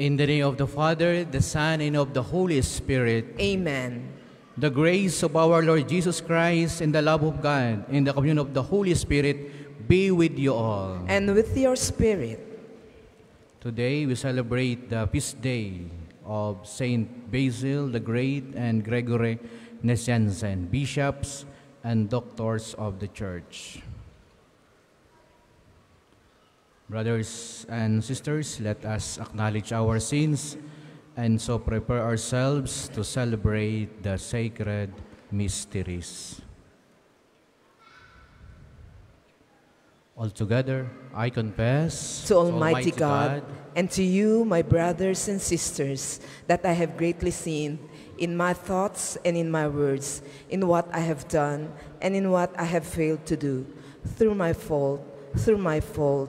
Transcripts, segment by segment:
In the name of the Father, the Son, and of the Holy Spirit, Amen. the grace of our Lord Jesus Christ and the love of God and the communion of the Holy Spirit be with you all. And with your spirit, Today we celebrate the feast day of Saint Basil the Great and Gregory Nazianzen, bishops and doctors of the Church. Brothers and sisters, let us acknowledge our sins and so prepare ourselves to celebrate the sacred mysteries. Altogether, I confess to Almighty God, and to you, my brothers and sisters, that I have greatly sinned in my thoughts and in my words, in what I have done and in what I have failed to do, through my fault, through my fault,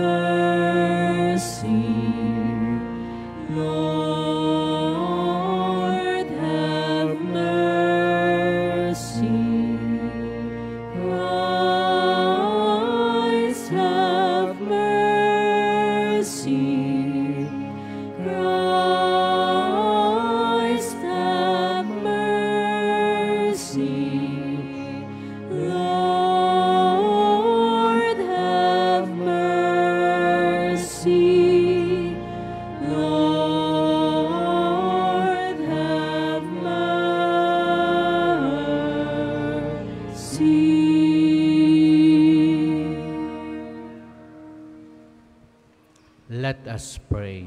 Us pray.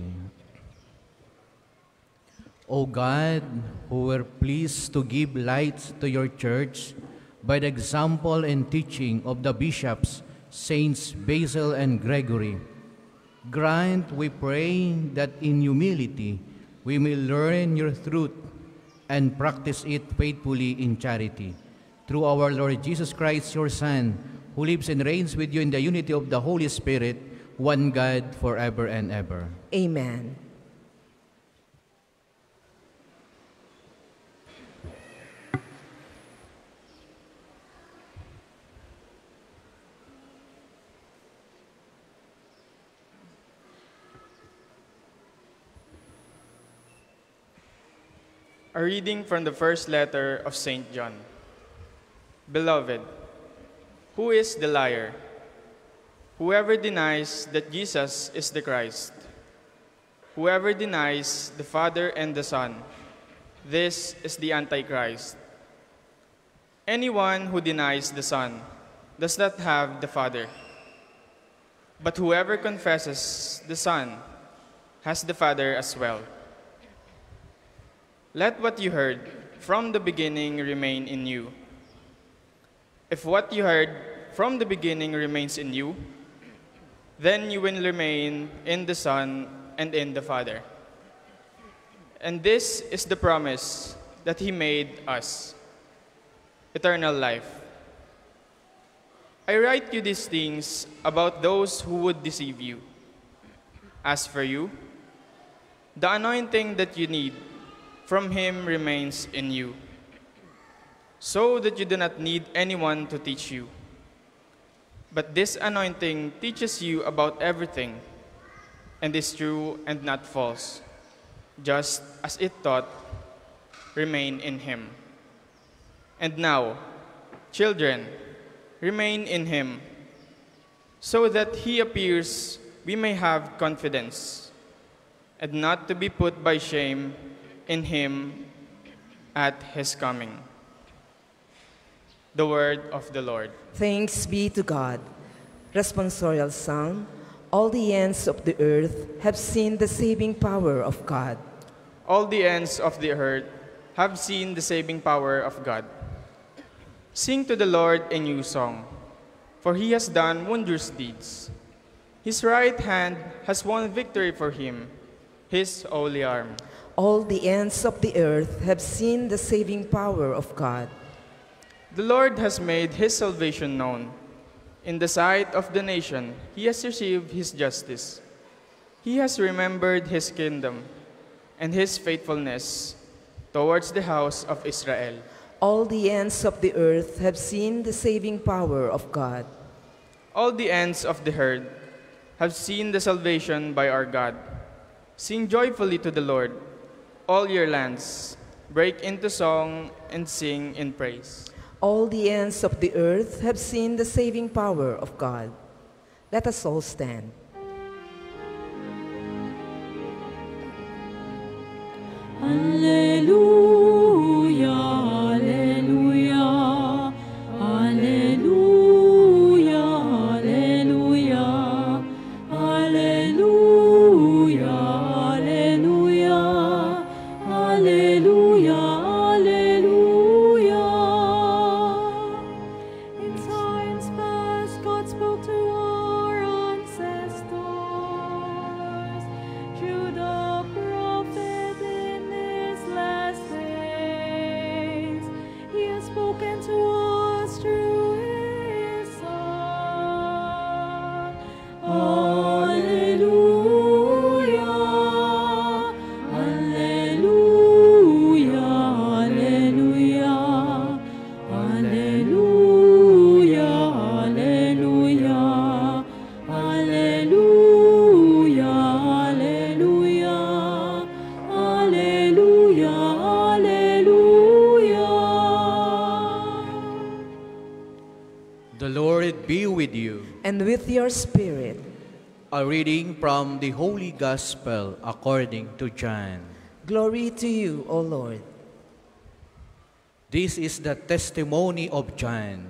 O God, who were pleased to give light to your church by the example and teaching of the bishops, Saints Basil and Gregory, grant, we pray, that in humility we may learn your truth and practice it faithfully in charity. Through our Lord Jesus Christ, your Son, who lives and reigns with you in the unity of the Holy Spirit, one God, forever and ever. Amen. A reading from the first letter of St. John. Beloved, who is the liar? Whoever denies that Jesus is the Christ. Whoever denies the Father and the Son, this is the Antichrist. Anyone who denies the Son does not have the Father. But whoever confesses the Son has the Father as well. Let what you heard from the beginning remain in you. If what you heard from the beginning remains in you, then you will remain in the Son and in the Father. And this is the promise that He made us eternal life. I write you these things about those who would deceive you. As for you, the anointing that you need from Him remains in you, so that you do not need anyone to teach you. But this anointing teaches you about everything, and is true and not false, just as it taught, remain in Him. And now, children, remain in Him, so that He appears, we may have confidence. and not to be put by shame in him at his coming. The word of the Lord. Thanks be to God. Responsorial Psalm. All the ends of the earth have seen the saving power of God. All the ends of the earth have seen the saving power of God. Sing to the Lord a new song, for he has done wondrous deeds. His right hand has won victory for him, his holy arm. All the ends of the earth have seen the saving power of God. The Lord has made his salvation known. In the sight of the nation, he has received his justice. He has remembered his kingdom and his faithfulness towards the house of Israel. All the ends of the earth have seen the saving power of God. All the ends of the earth have seen the salvation by our God. Sing joyfully to the Lord, all your lands. Break into song and sing in praise. All the ends of the earth have seen the saving power of God. Let us all stand. Alleluia, your spirit, A reading from the Holy Gospel according to John. glory to you, O Lord. This is the testimony of John.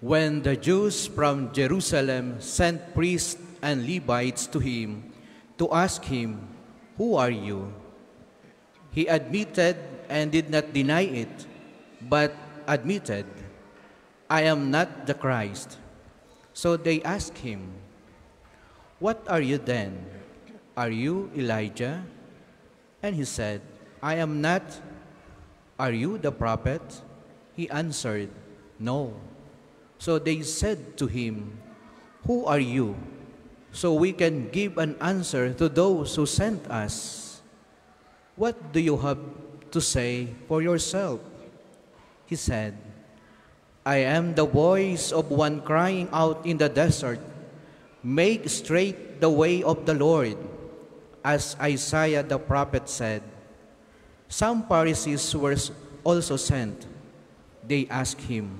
When the Jews from Jerusalem sent priests and Levites to him to ask him, Who are you? He admitted and did not deny it, but admitted, I am not the Christ. So they asked him, What are you then? Are you Elijah? And he said, I am not. Are you the prophet? He answered, No. So they said to him, Who are you? So we can give an answer to those who sent us. What do you have to say for yourself? He said, I am the voice of one crying out in the desert, Make straight the way of the Lord, as Isaiah the prophet said. Some Pharisees were also sent. They asked him,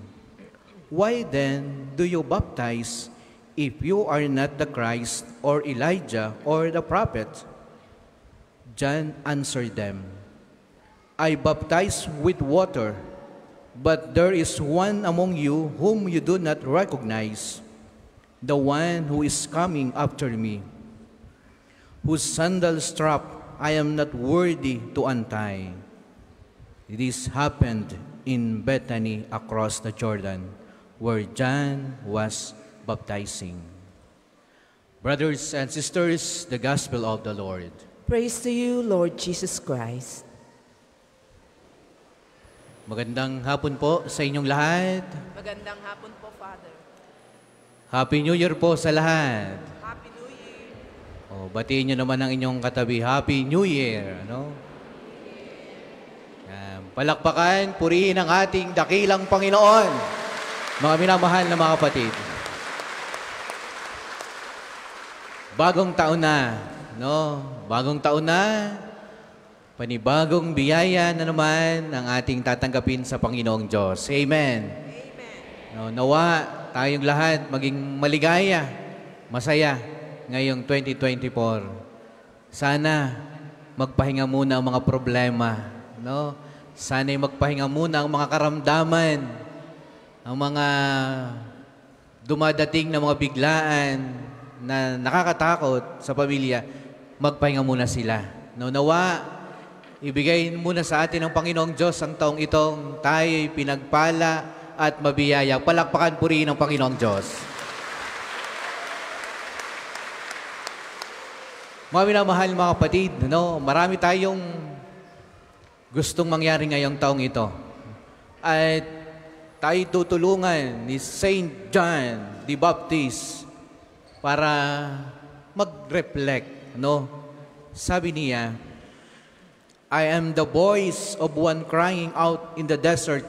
Why then do you baptize if you are not the Christ or Elijah or the prophet? John answered them, I baptize with water, but there is one among you whom you do not recognize, the one who is coming after me, whose sandal strap I am not worthy to untie. This happened in Bethany across the Jordan, where John was baptizing. Brothers and sisters, the gospel of the Lord. Praise to you, Lord Jesus Christ. Magandang hapon po sa inyong lahat. Magandang hapon po, Father. Happy New Year po sa lahat. Happy New Year. O, batiin nyo naman ang inyong katabi. Happy New Year. Ano? Yan. Palakpakan, purihin ang ating dakilang Panginoon. Mga minamahal na mga kapatid. Bagong taon na, no? Bagong taon na, panibagong biyaya na naman ang ating tatanggapin sa Panginoong Diyos. Amen. No, nawa tayong lahat maging maligaya, masaya ngayong 2024 Sana magpahinga muna ang mga problema, no? Sana magpahinga muna ang mga karamdaman, ang mga dumadating na mga biglaan na nakakatakot sa pamilya, magpahinga muna sila. No, nawa, ibigay muna sa atin ng Panginoong Diyos ang taong itong tayo'y pinagpala at mabiyaya. Palakpakan purihin ng Panginoong Diyos. Mga minamahal mga kapatid, no, marami tayong gustong mangyari ngayong taong ito. At tayo tutulungan ni Saint John the Baptist para mag-reflect, no? Sabi niya, I am the voice of one crying out in the desert,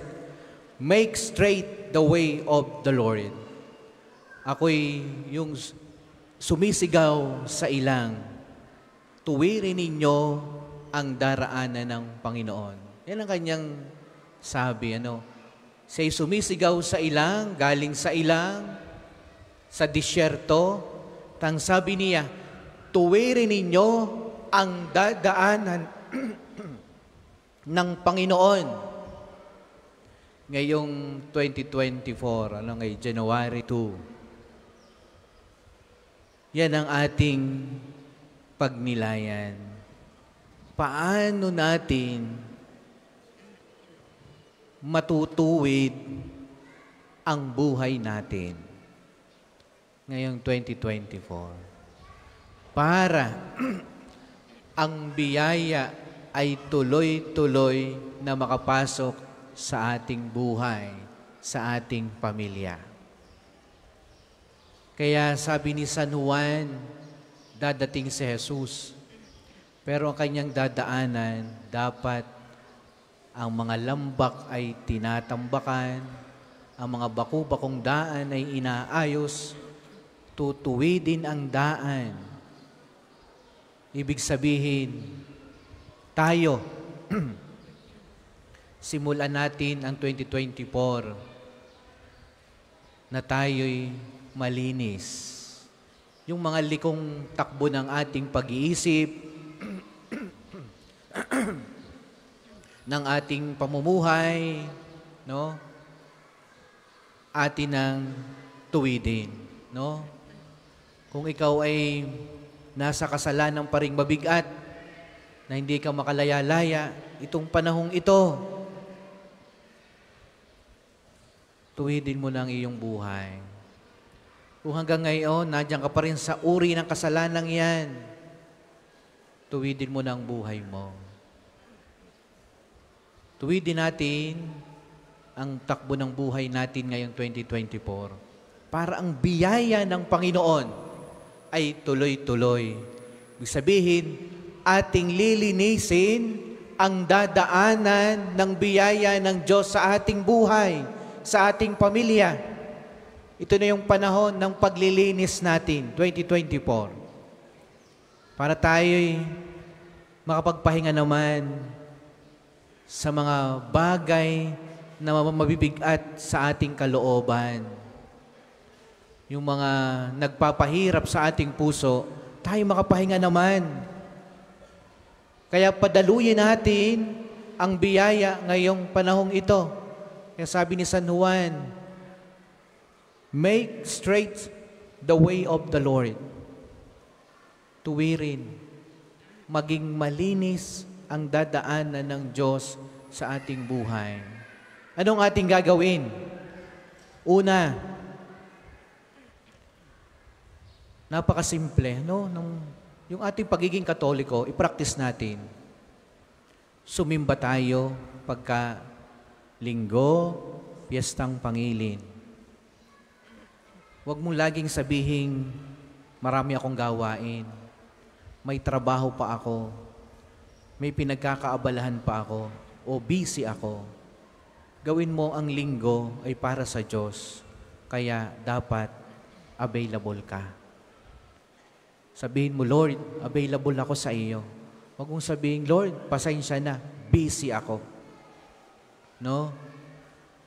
make straight the way of the Lord. Ako'y yung sumisigaw sa ilang, tuwirin ninyo ang daraanan ng Panginoon. Yan ang kanyang sabi, ano? Siya'y sumisigaw sa ilang, galing sa ilang, sa disyerto, tang sabi niya, tuwirin ninyo ang dadaanan ng Panginoon. Ngayong 2024, ano ngay January 2. Yan ang ating pagnilayan. Paano natin matutuwid ang buhay natin ngayong 2024 para ang biyaya ay tuloy-tuloy na makapasok sa ating buhay, sa ating pamilya. Kaya sabi ni San Juan, dadating si Jesus. Pero ang kanyang dadaanan, dapat ang mga lambak ay tinatambakan, ang mga baku-bakong daan ay inaayos, tutuwidin ang daan. Ibig sabihin, tayo, simulan natin ang 2024 na tayo'y malinis. Yung mga likong takbo ng ating pag-iisip, ng ating pamumuhay, no? Atin ang tuwidin, no? Kung ikaw ay nasa kasalanan pa ring mabigat, na hindi ka makalaya-laya, itong panahong ito, tuwidin mo ang iyong buhay. Kung hanggang ngayon, nandiyan ka pa rin sa uri ng kasalanan yan, tuwidin mo ang buhay mo. Tuwidin natin ang takbo ng buhay natin ngayong 2024 para ang biyaya ng Panginoon ay tuloy-tuloy. Ibig sabihin, ating lilinisin ang dadaanan ng biyaya ng Diyos sa ating buhay, sa ating pamilya. Ito na yung panahon ng paglilinis natin, 2024. Para tayo'y makapagpahinga naman sa mga bagay na mabibigat sa ating kalooban. Yung mga nagpapahirap sa ating puso, tayo makapahinga naman. Kaya padaluyin natin ang biyaya ngayong panahong ito. Kaya sabi ni San Juan, Make straight the way of the Lord. Tuwirin, maging malinis ang dadaanan ng Diyos sa ating buhay. Anong ating gagawin? Una, napakasimple, no? Nung, yung ating pagiging katoliko, i-practice natin. Sumimba tayo pagka linggo, piyestang pangilin. Huwag mong laging sabihin, marami akong gawain. May trabaho pa ako. May pinagkakaabalahan pa ako. O busy ako. Gawin mo ang linggo ay para sa Diyos. Kaya dapat available ka. Sabihin mo, Lord, available ako sa iyo. Huwag mong sabihin, Lord, pasensya na, busy ako. No?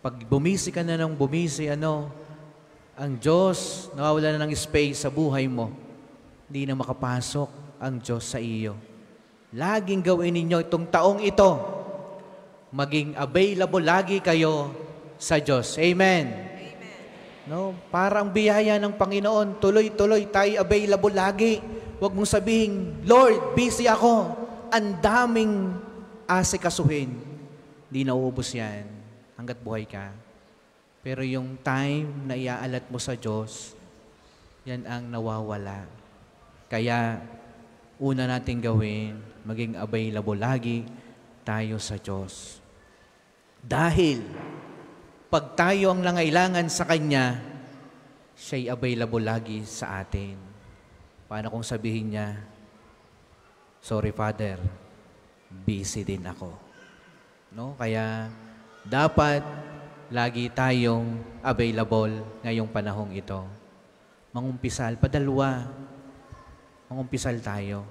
Pag bumisi ka na ng bumisi, ano, ang Diyos, nawawala na ng space sa buhay mo. Hindi na makapasok. ang Diyos sa iyo. Laging gawin ninyo itong taong ito. Maging available lagi kayo sa Diyos. Amen. No, parang biyaya ng Panginoon, tuloy-tuloy tayo available lagi. Huwag mong sabihin, Lord, busy ako. Ang daming asikasuhin. Di nauubos yan hanggat buhay ka. Pero yung time na iaalat mo sa Diyos, yan ang nawawala. Kaya, una nating gawin, maging available lagi tayo sa Diyos. Dahil, pag tayo ang nangailangan sa Kanya, siya'y available lagi sa atin. Paano kung sabihin niya, Sorry, Father, busy din ako. No? Kaya, dapat lagi tayong available ngayong panahong ito. Mangumpisal, padalwa, mangumpisal tayo.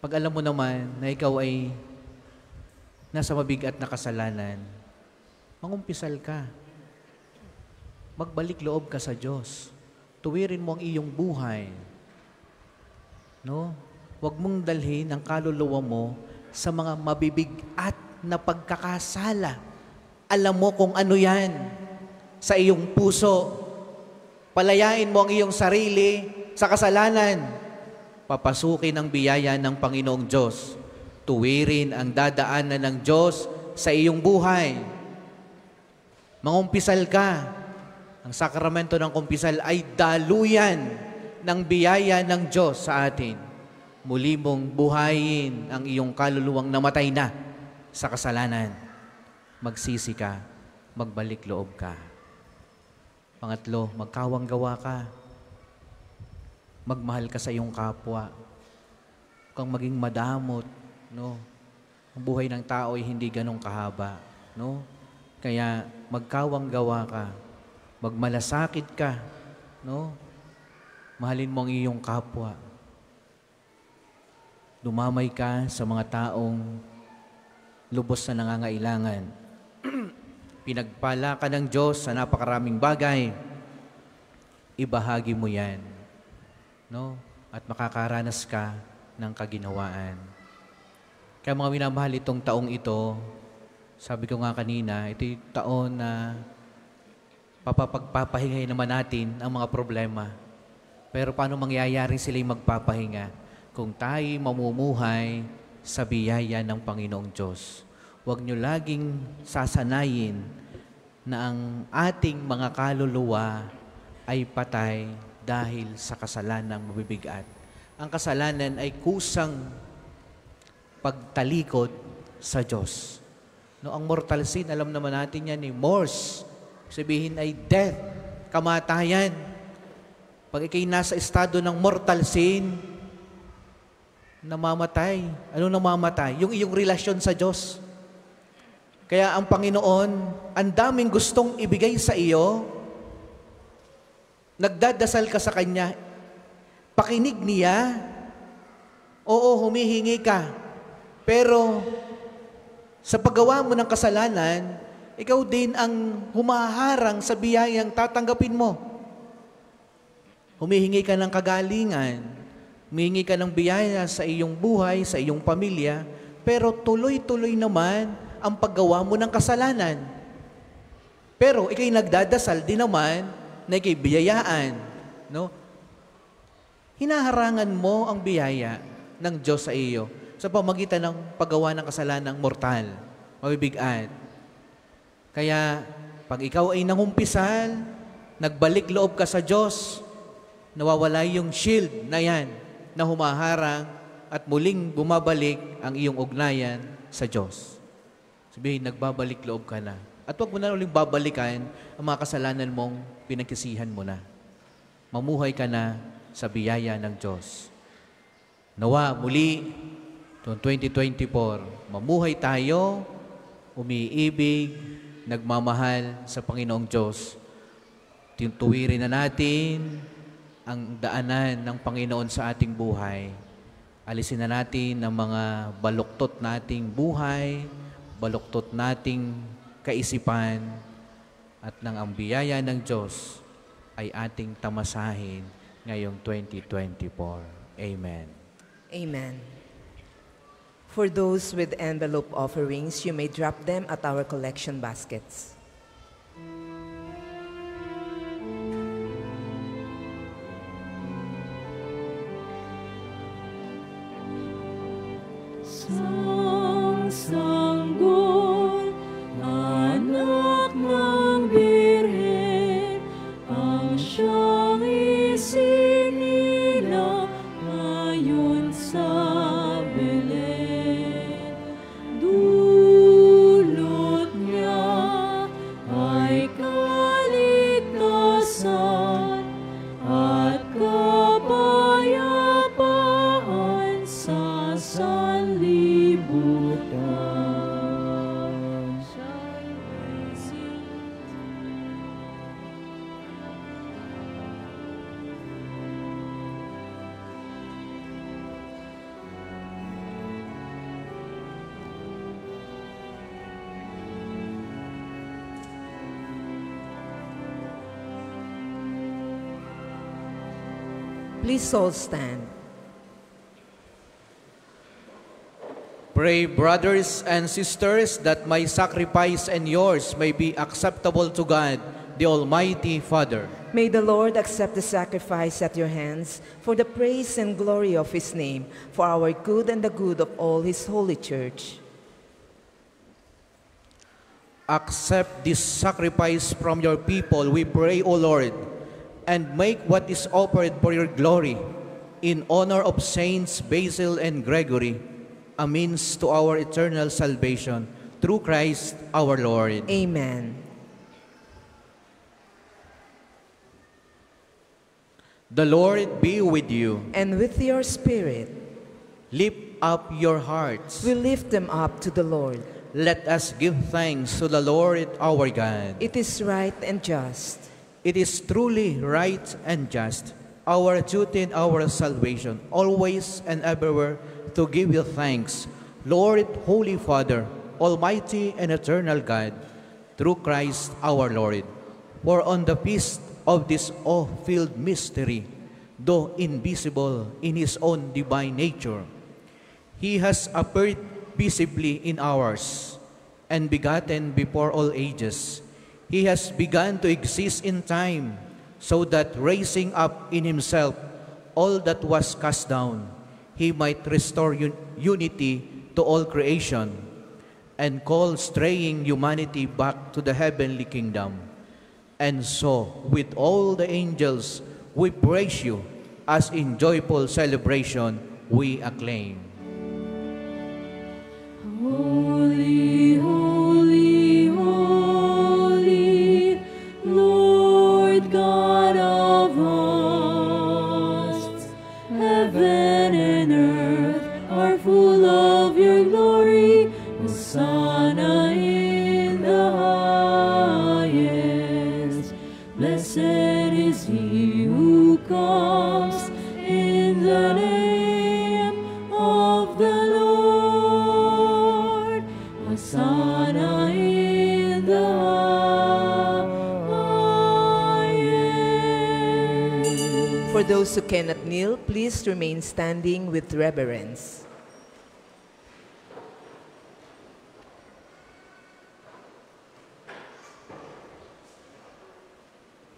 Pag alam mo naman na ikaw ay nasa mabigat na kasalanan, mangumpisal ka. Magbalik loob ka sa Diyos. Tuwirin mo ang iyong buhay. No? Huwag mong dalhin ang kaluluwa mo sa mga mabibigat na pagkakasala. Alam mo kung ano yan sa iyong puso. Palayain mo ang iyong sarili sa kasalanan. Papasukin ang biyaya ng Panginoong Diyos. Tuwirin ang dadaanan ng Diyos sa iyong buhay. Mangumpisal ka. Ang sakramento ng kumpisal ay daluyan ng biyaya ng Diyos sa atin. Muli mong buhayin ang iyong kaluluwang namatay na sa kasalanan. Magsisi ka, magbalik loob ka. Pangatlo, magkawang gawa ka. Magmahal ka sa iyong kapwa. Kang maging madamot, no? Ang buhay ng tao ay hindi ganong kahaba, no? Kaya magkawang gawa ka. Magmalasakit ka, no? Mahalin mo ang iyong kapwa. Dumamay ka sa mga taong lubos na nangangailangan. Pinagpala ka ng Diyos sa napakaraming bagay. Ibahagi mo yan. No? At makakaranas ka ng kaginawaan. Kaya mga minamahal itong taong ito, sabi ko nga kanina, ito yung taon na papapagpapahingay naman natin ang mga problema. Pero paano mangyayari sila magpapahinga kung tayo mamumuhay sa biyaya ng Panginoong Diyos? Huwag nyo laging sasanayin na ang ating mga kaluluwa ay patay dahil sa kasalanang mabibigat. Ang kasalanan ay kusang pagtalikod sa Diyos. No, ang mortal sin, alam naman natin yan, eh, mors. Sabihin ay death, kamatayan. Pag ikay nasa estado ng mortal sin, namamatay. Ano namamatay? Yung iyong relasyon sa Diyos. Kaya ang Panginoon, ang daming gustong ibigay sa iyo, nagdadasal ka sa Kanya, pakinig niya, oo, humihingi ka, pero sa paggawa mo ng kasalanan, ikaw din ang humaharang sa biyayang tatanggapin mo. Humihingi ka ng kagalingan, humihingi ka ng biyaya sa iyong buhay, sa iyong pamilya, pero tuloy-tuloy naman ang paggawa mo ng kasalanan. Pero ikay nagdadasal din naman na ikay biyayaan. No? Hinaharangan mo ang biyaya ng Diyos sa iyo sa pamagitan ng paggawa ng kasalanang mortal, mabibigat. Kaya, pag ikaw ay nangumpisal, nagbalik loob ka sa Diyos, nawawala yung shield na yan na humaharang at muling bumabalik ang iyong ugnayan sa Diyos. Sabihin, nagbabalik loob ka na. At huwag mo na uling babalikan ang mga kasalanan mong pinagkisihan mo na. Mamuhay ka na sa biyaya ng Diyos. Nawa, muli, noong 2024, mamuhay tayo, umiibig, nagmamahal sa Panginoong Diyos. Tuwirin na natin ang daanan ng Panginoon sa ating buhay. Alisin na natin ang mga baluktot nating buhay, baluktot nating kaisipan, at nang ang biyaya ng Diyos ay ating tamasahin ngayong 2024. Amen. Amen. For those with envelope offerings, you may drop them at our collection baskets. Please all stand. Pray, brothers and sisters, that my sacrifice and yours may be acceptable to God, the Almighty Father. May the Lord accept the sacrifice at your hands for the praise and glory of his name, for our good and the good of all his holy church. Accept this sacrifice from your people, we pray, O Lord, and make what is offered for your glory, in honor of Saints Basil and Gregory, a means to our eternal salvation, through Christ our Lord. Amen. The Lord be with you. And with your spirit, Lift up your hearts. we lift them up to the Lord. Let us give thanks to the Lord our God. It is right and just. It is truly right and just, our duty and our salvation, always and everywhere to give you thanks, Lord, Holy Father, Almighty and eternal God, through Christ our Lord. For on the feast of this awe-filled mystery, though invisible in His own divine nature, He has appeared visibly in ours and begotten before all ages. He has begun to exist in time so that raising up in himself all that was cast down, he might restore un- unity to all creation and call straying humanity back to the heavenly kingdom. And so, with all the angels, we praise you as in joyful celebration we acclaim. Standing with reverence.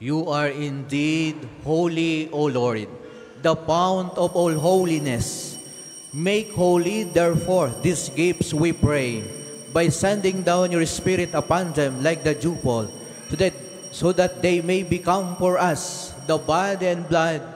You are indeed holy, O Lord, the fount of all holiness. Make holy, therefore, these gifts, we pray, by sending down your Spirit upon them like the dewfall, so that, so that they may become for us the body and blood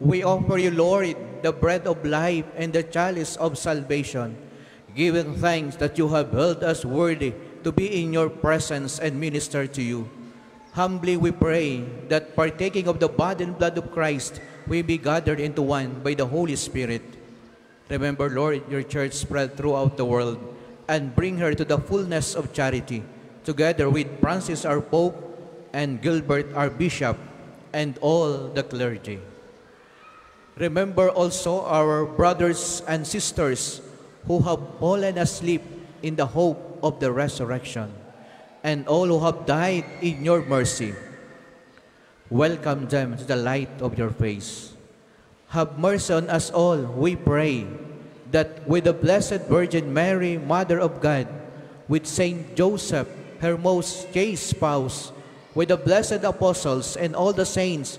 we offer you, Lord, the bread of life and the chalice of salvation, giving thanks that you have held us worthy to be in your presence and minister to you. Humbly we pray that partaking of the body and blood of Christ, we be gathered into one by the Holy Spirit. Remember, Lord, your church spread throughout the world and bring her to the fullness of charity, together with Francis our Pope and Gilbert our Bishop and all the clergy. Remember also our brothers and sisters who have fallen asleep in the hope of the resurrection, and all who have died in your mercy. Welcome them to the light of your face. Have mercy on us all, we pray, that with the Blessed Virgin Mary, Mother of God, with Saint Joseph, her most chaste spouse, with the blessed apostles and all the saints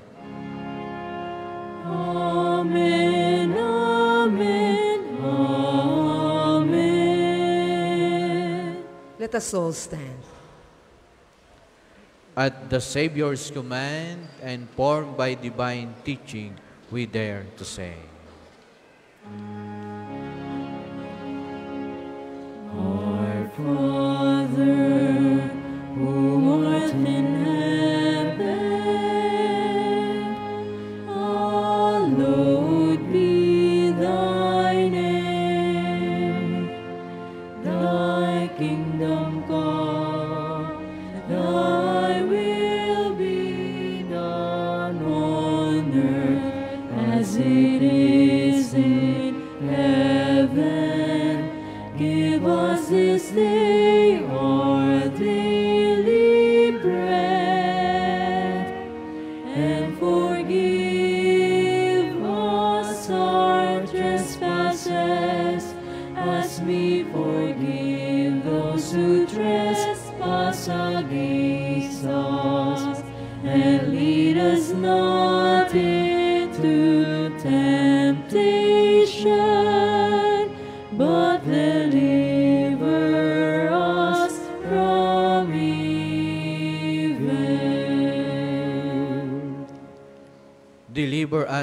Amen, amen, amen. Let us all stand. At the Savior's command and formed by divine teaching, we dare to say, Our Father,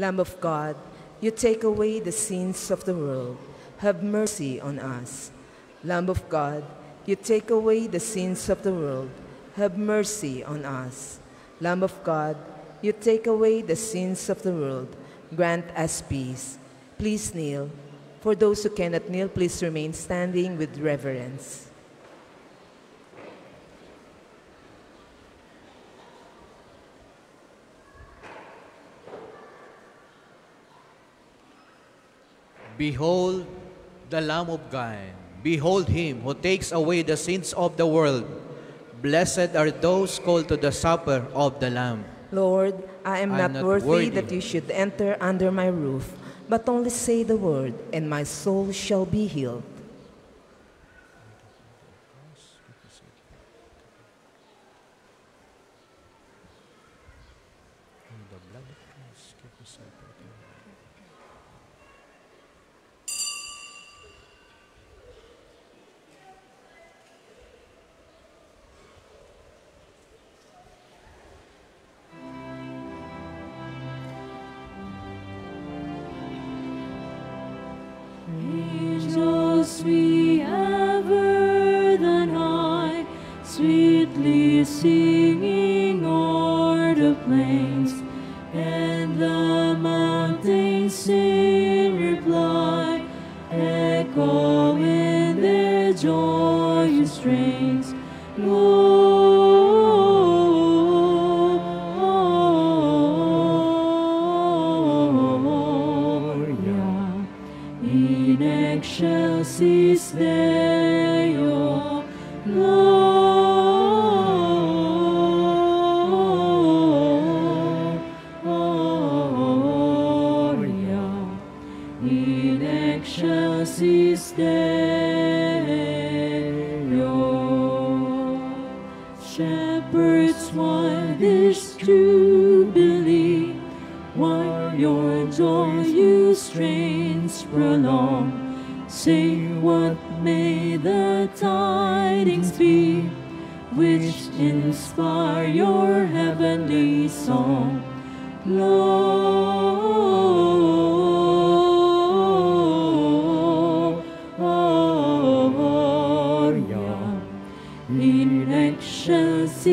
Lamb of God, you take away the sins of the world. Have mercy on us. Lamb of God, you take away the sins of the world. Have mercy on us. Lamb of God, you take away the sins of the world. Grant us peace. Please kneel. For those who cannot kneel, please remain standing with reverence. Behold the Lamb of God. Behold him who takes away the sins of the world. Blessed are those called to the supper of the Lamb. Lord, I am I'm not, not worthy, worthy. that you should enter under my roof, but only say the word, and my soul shall be healed. Shepherds, why this jubilee? Why your joyous strains prolong? Say what may the tidings be, which inspire your heavenly song. Gloria se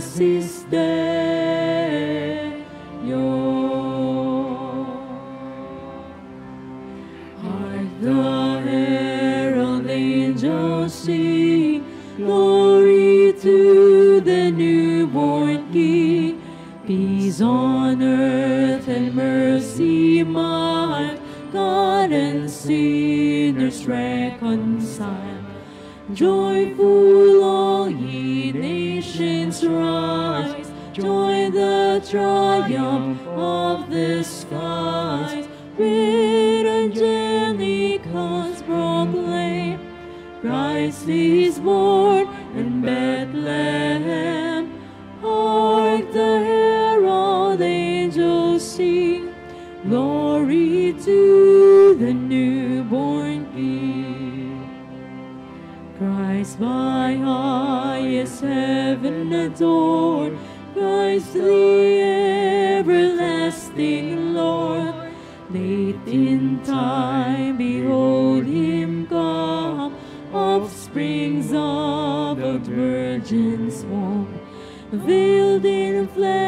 sister. flame.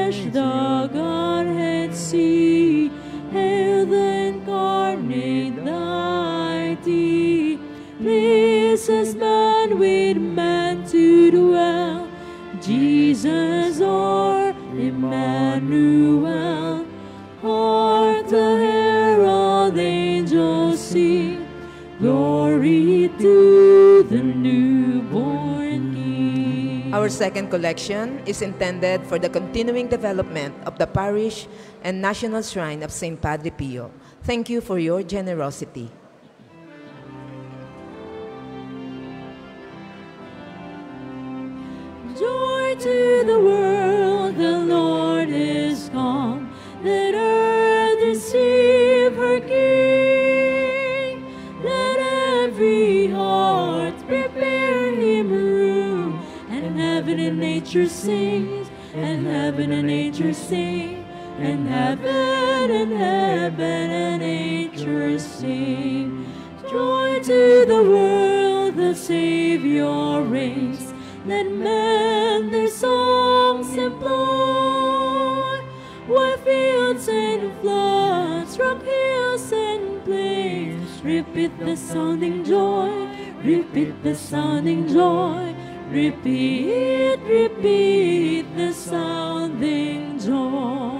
Second collection is intended for the continuing development of the parish and national shrine of St. Padre Pio. Thank you for your generosity. Nature sings, and heaven and nature sing, and heaven and heaven and nature sing. Joy to the world, the Savior reigns. Let men their songs employ, while fields and floods, rock hills and plains, repeat the sounding joy, repeat the sounding joy, repeat, repeat the sounding joy.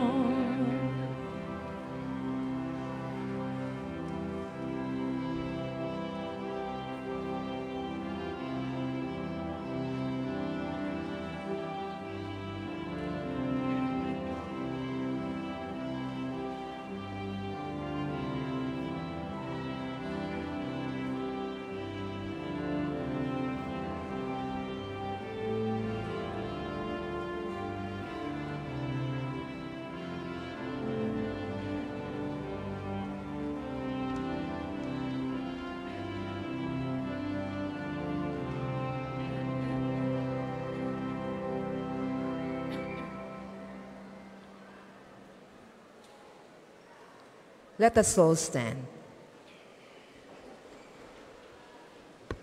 Let us all stand.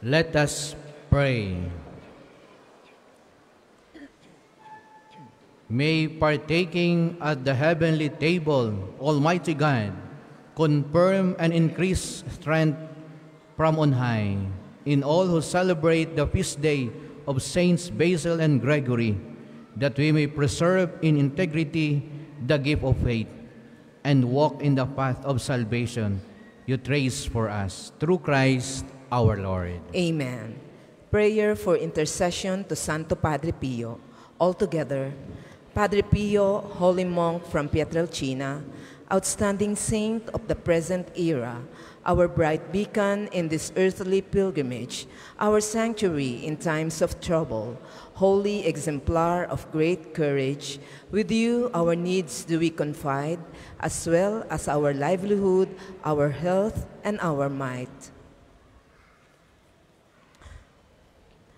Let us pray. May partaking at the heavenly table, Almighty God, confirm and increase strength from on high in all who celebrate the feast day of Saints Basil and Gregory, that we may preserve in integrity the gift of faith and walk in the path of salvation you trace for us through Christ our Lord. Amen. Prayer for intercession to Santo Padre Pio. All together, Padre Pio, holy monk from Pietrelcina, outstanding saint of the present era, our bright beacon in this earthly pilgrimage, our sanctuary in times of trouble, holy exemplar of great courage, with you our needs do we confide, as well as our livelihood, our health, and our might.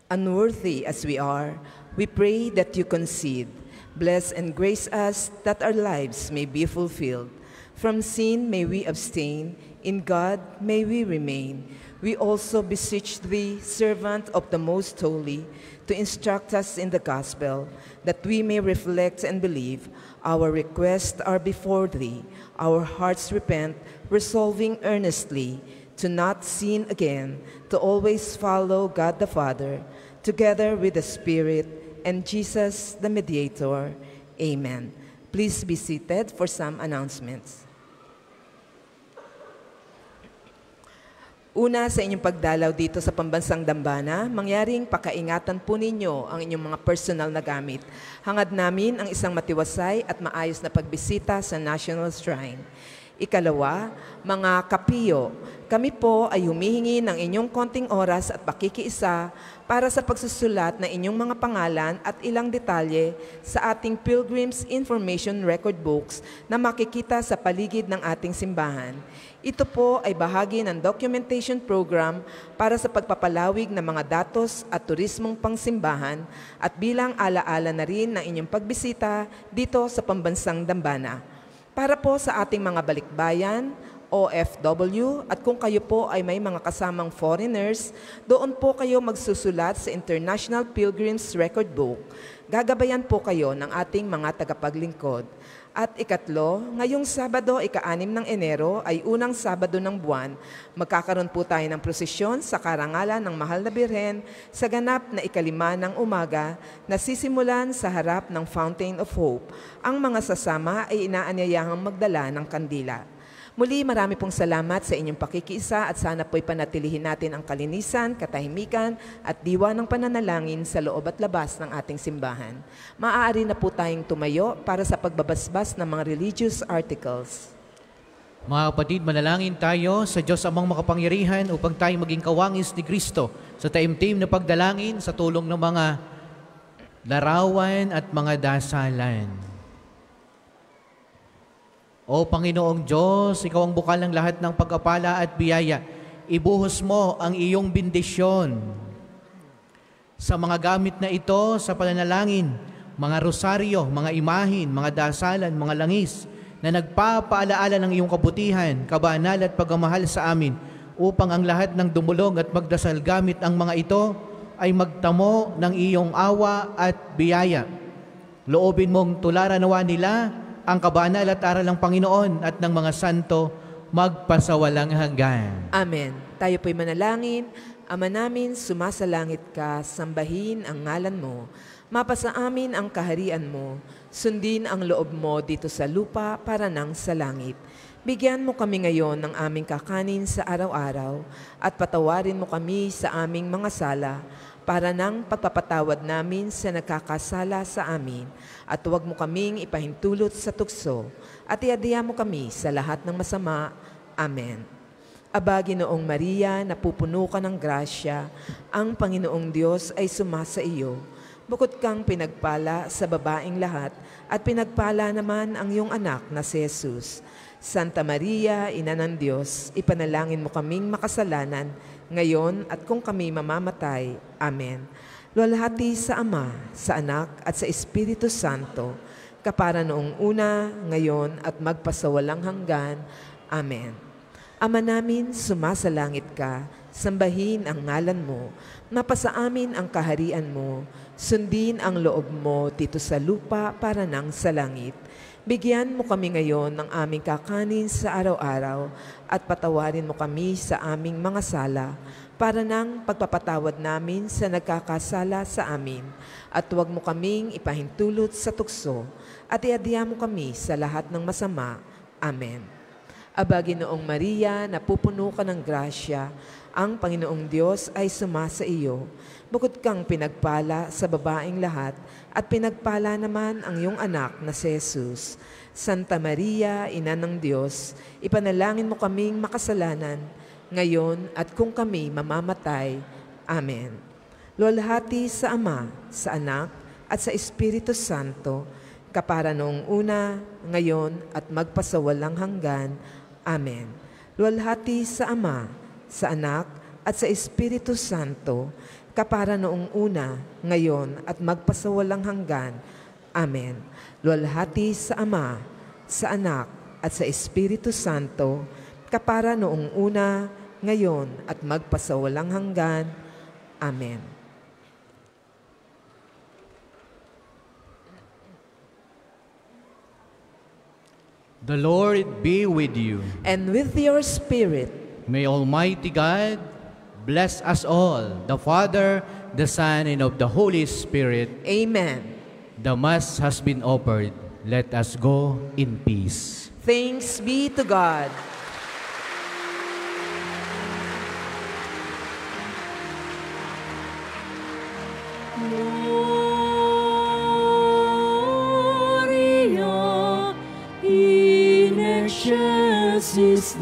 Unworthy as we are, we pray that you concede, bless and grace us that our lives may be fulfilled. From sin may we abstain, in God may we remain. We also beseech thee, servant of the Most Holy, to instruct us in the gospel, that we may reflect and believe. Our requests are before thee. Our hearts repent, resolving earnestly to not sin again, to always follow God the Father, together with the Spirit and Jesus the Mediator. Amen. Please be seated for some announcements. Una sa inyong pagdalaw dito sa Pambansang Dambana, mangyaring pakaingatan po ninyo ang inyong mga personal na gamit. Hangad namin ang isang matiwasay at maayos na pagbisita sa National Shrine. Ikalawa, mga kapiyo, kami po ay humihingi ng inyong konting oras at pakikiisa para sa pagsusulat ng inyong mga pangalan at ilang detalye sa ating Pilgrim's Information Record Books na makikita sa paligid ng ating simbahan. Ito po ay bahagi ng documentation program para sa pagpapalawig ng mga datos at turismong pangsimbahan at bilang alaala na rin ng inyong pagbisita dito sa pambansang Dambana. Para po sa ating mga balikbayan, OFW at kung kayo po ay may mga kasamang foreigners, doon po kayo magsusulat sa International Pilgrims Record Book. Gagabayan po kayo ng ating mga tagapaglingkod. At ikatlo, ngayong Sabado, ika-anim ng Enero, ay unang Sabado ng buwan, magkakaroon po tayo ng prosesyon sa karangalan ng Mahal na Birhen sa ganap na ikalima ng umaga na sisimulan sa harap ng Fountain of Hope. Ang mga sasama ay inaanyayahang magdala ng kandila. Muli, marami pong salamat sa inyong pakikiisa at sana po'y panatilihin natin ang kalinisan, katahimikan at diwa ng pananalangin sa loob at labas ng ating simbahan. Maaari na po tayong tumayo para sa pagbabasbas ng mga religious articles. Mga kapatid, manalangin tayo sa Diyos amang makapangyarihan upang tayo maging kawangis ni Kristo sa taimtim na pagdalangin sa tulong ng mga larawan at mga dasalan. O Panginoong Diyos, Ikaw ang bukal ng lahat ng pagkapala at biyaya. Ibuhos mo ang iyong bendisyon sa mga gamit na ito sa pananalangin, mga rosaryo, mga imahin, mga dasalan, mga langis, na nagpapaalaala ng iyong kabutihan, kabanal at pagmamahal sa amin, upang ang lahat ng dumulog at magdasal gamit ang mga ito ay magtamo ng iyong awa at biyaya. Loobin mong tularan nawa nila ang kabanal at aral ng Panginoon at ng mga santo magpasawalang hanggan. Amen. Tayo po'y manalangin. Ama namin, sumasalangit ka, sambahin ang ngalan mo. Mapasa amin ang kaharian mo. Sundin ang loob mo dito sa lupa para nang sa langit. Bigyan mo kami ngayon ng aming kakanin sa araw-araw at patawarin mo kami sa aming mga sala para ng pagpapatawad namin sa nagkakasala sa amin at huwag mo kaming ipahintulot sa tukso at iadya mo kami sa lahat ng masama. Amen. Aba, Ginoong Maria, napupuno ka ng grasya, ang Panginoong Diyos ay sumasa iyo. Bukod kang pinagpala sa babaing lahat at pinagpala naman ang iyong anak na si Jesus. Santa Maria, Ina ng Diyos, ipanalangin mo kaming makasalanan ngayon at kung kami mamamatay. Amen. Luwalhati sa Ama, sa Anak at sa Espiritu Santo, kapara noong una, ngayon at magpasawalang hanggan. Amen. Ama namin, sumasalangit ka, sambahin ang ngalan mo, mapasa amin ang kaharian mo, sundin ang loob mo dito sa lupa para nang sa langit. Bigyan mo kami ngayon ng aming kakanin sa araw-araw at patawarin mo kami sa aming mga sala para ng pagpapatawad namin sa nagkakasala sa amin. At huwag mo kaming ipahintulot sa tukso at iadya mo kami sa lahat ng masama. Amen. Aba, Ginoong Maria, napupuno ka ng grasya, ang Panginoong Diyos ay sumasa iyo. Bukod kang pinagpala sa babaeng lahat, at pinagpala naman ang iyong anak na si Jesus. Santa Maria, Ina ng Diyos, ipanalangin mo kaming makasalanan, ngayon at kung kami mamamatay. Amen. Lolhati sa Ama, sa Anak, at sa Espiritu Santo, kapara noong una, ngayon, at magpasawalang hanggan. Amen. Luwalhati sa Ama, sa Anak, at sa Espiritu Santo, kapara noong una, ngayon, at magpasawalang hanggan. Amen. Luwalhati sa Ama, sa Anak, at sa Espiritu Santo, kapara noong una, ngayon, at magpasawalang hanggan. Amen. The Lord be with you. And with your spirit, May Almighty God bless us all, the Father, the Son, and of the Holy Spirit. Amen. The Mass has been offered. Let us go in peace. Thanks be to God. Gloria in excelsis